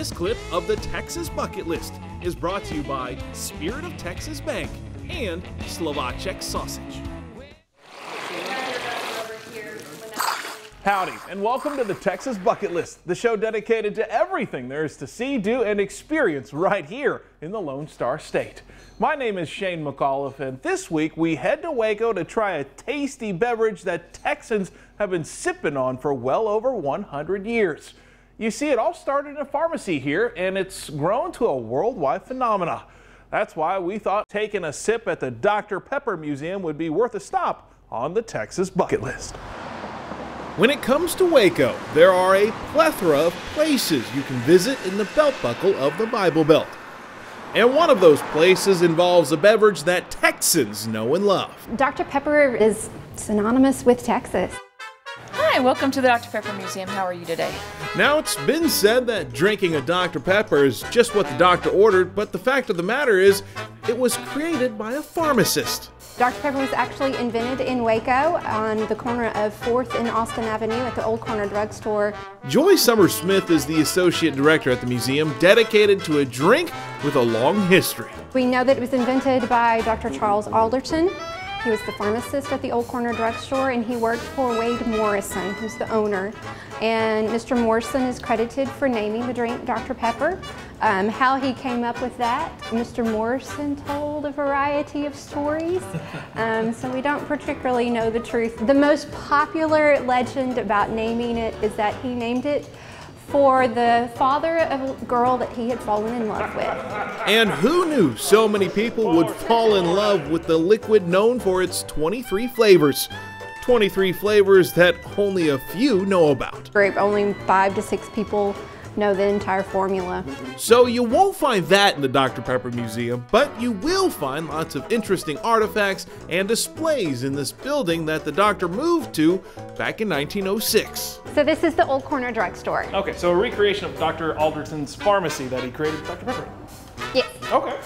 This clip of the Texas Bucket List is brought to you by Spirit of Texas Bank and Slovacek Sausage. Howdy, and welcome to the Texas Bucket List, the show dedicated to everything there is to see, do, and experience right here in the Lone Star State. My name is Shane McAuliffe, and this week we head to Waco to try a tasty beverage that Texans have been sipping on for well over 100 years. You see, it all started in a pharmacy here, and it's grown to a worldwide phenomena. That's why we thought taking a sip at the Dr. Pepper Museum would be worth a stop on the Texas Bucket List. When it comes to Waco, there are a plethora of places you can visit in the belt buckle of the Bible Belt. And one of those places involves a beverage that Texans know and love. Dr. Pepper is synonymous with Texas. Hi, welcome to the Dr. Pepper Museum. How are you today? Now, it's been said that drinking a Dr. Pepper is just what the doctor ordered, but the fact of the matter is, it was created by a pharmacist. Dr. Pepper was actually invented in Waco on the corner of 4th and Austin Avenue at the Old Corner Drugstore. Joy Summer Smith is the associate director at the museum, dedicated to a drink with a long history. We know that it was invented by Dr. Charles Alderton. He was the pharmacist at the Old Corner Drugstore and he worked for Wade Morrison, who's the owner. And Mr. Morrison is credited for naming the drink Dr. Pepper. Um, how he came up with that, Mr. Morrison told a variety of stories, um, so we don't particularly know the truth. The most popular legend about naming it is that he named it for the father of a girl that he had fallen in love with. And who knew so many people would fall in love with the liquid known for its 23 flavors? 23 flavors that only a few know about. Group, only five to six people know the entire formula. So you won't find that in the Dr. Pepper Museum, but you will find lots of interesting artifacts and displays in this building that the doctor moved to back in 1906. So this is the Old Corner Drugstore. Okay, so a recreation of Dr. Alderton's pharmacy that he created, Dr. Pepper. Yes. Okay.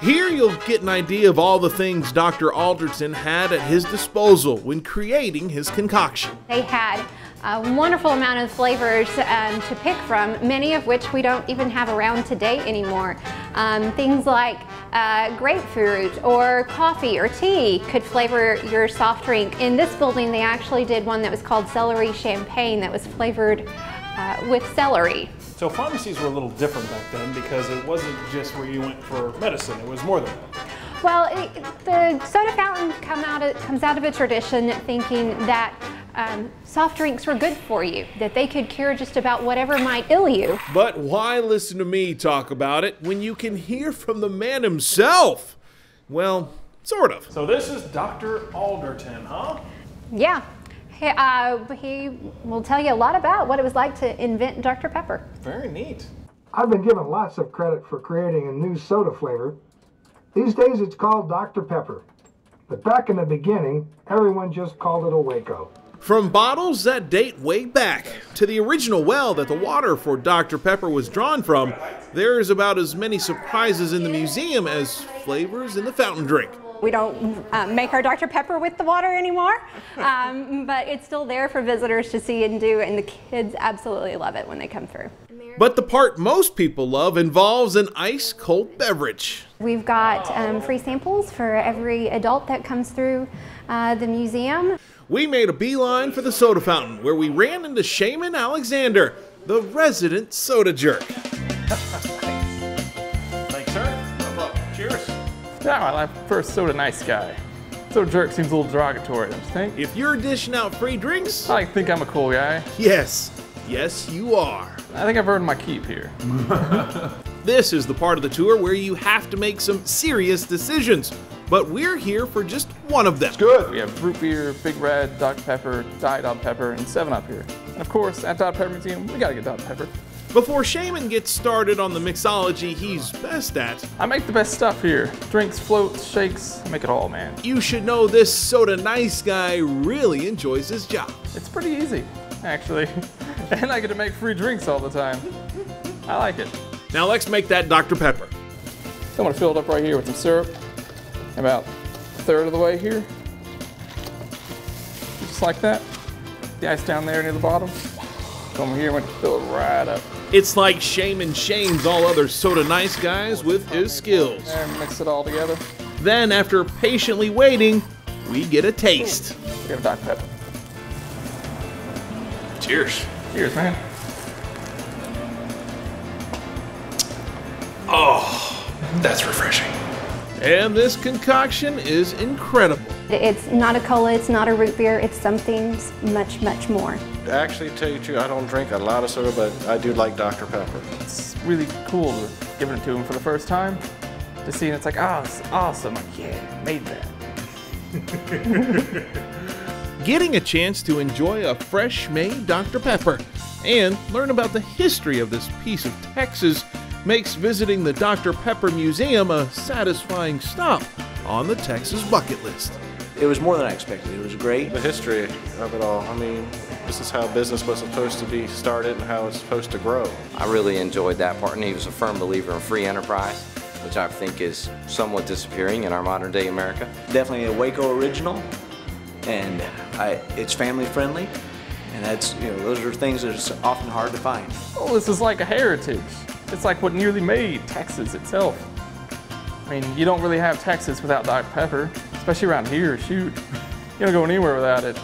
Here you'll get an idea of all the things Dr. Alderton had at his disposal when creating his concoction. They had a wonderful amount of flavors um, to pick from, many of which we don't even have around today anymore. Um, things like uh, grapefruit or coffee or tea could flavor your soft drink. In this building, they actually did one that was called celery champagne that was flavored uh, with celery. So pharmacies were a little different back then because it wasn't just where you went for medicine, it was more than that. Well, it, the soda fountain come out of, comes out of a tradition thinking that um, soft drinks were good for you, that they could cure just about whatever might ill you. But why listen to me talk about it when you can hear from the man himself? Well, sort of. So this is Dr. Alderton, huh? Yeah. He, uh, he will tell you a lot about what it was like to invent Dr. Pepper. Very neat. I've been given lots of credit for creating a new soda flavor. These days it's called Dr. Pepper. But back in the beginning, everyone just called it a Waco. From bottles that date way back to the original well that the water for Dr. Pepper was drawn from, there's about as many surprises in the museum as flavors in the fountain drink. We don't uh, make our Dr. Pepper with the water anymore, um, but it's still there for visitors to see and do, and the kids absolutely love it when they come through. But the part most people love involves an ice cold beverage. We've got um, free samples for every adult that comes through uh, the museum. We made a beeline for the soda fountain where we ran into Shaman Alexander, the resident soda jerk. Thanks, sir. Cheers. Yeah, well, I'm first soda nice guy. Soda jerk seems a little derogatory, don't you think? If you're dishing out free drinks, I think I'm a cool guy. yes, yes, you are. I think I've earned my keep here. This is the part of the tour where you have to make some serious decisions, but we're here for just one of them. It's good. We have root beer, Big Red, Dr. Pepper, Diet Dr. Pepper, and 7 Up here. And of course, at Dr. Pepper Museum, we gotta get Dr. Pepper. Before Shaman gets started on the mixology he's best at, I make the best stuff here. Drinks, floats, shakes, I make it all, man. you should know this soda nice guy really enjoys his job. It's pretty easy, actually. and I get to make free drinks all the time. I like it. Now let's make that Dr. Pepper. So I'm gonna fill it up right here with some syrup. About a third of the way here. Just like that. The ice down there near the bottom. Come here, I'm gonna fill it right up. It's like Shaman shames all other soda nice guys with his skills. And mix it all together. Then, after patiently waiting, we get a taste. We have Dr. Pepper. Cheers. Cheers, man. Oh, that's refreshing. And this concoction is incredible. It's not a cola, it's not a root beer, it's something much, much more. Actually, to tell you the truth, I don't drink a lot of soda, but I do like Dr. Pepper. It's really cool to giving it to him for the first time. To see it, it's like, oh, it's awesome. Like, yeah, made that. Getting a chance to enjoy a fresh made Dr. Pepper and learn about the history of this piece of Texas makes visiting the Dr. Pepper Museum a satisfying stop on the Texas bucket list. It was more than I expected. It was great. The history of it all. I mean, this is how business was supposed to be started and how it's supposed to grow. I really enjoyed that part, and he was a firm believer in free enterprise, which I think is somewhat disappearing in our modern day America. Definitely a Waco original, and I, it's family friendly, and that's you know those are things that are often hard to find. Oh, this is like a heritage. It's like what nearly made Texas itself. I mean, you don't really have Texas without Dr. Pepper, especially around here. Shoot, you don't go anywhere without it.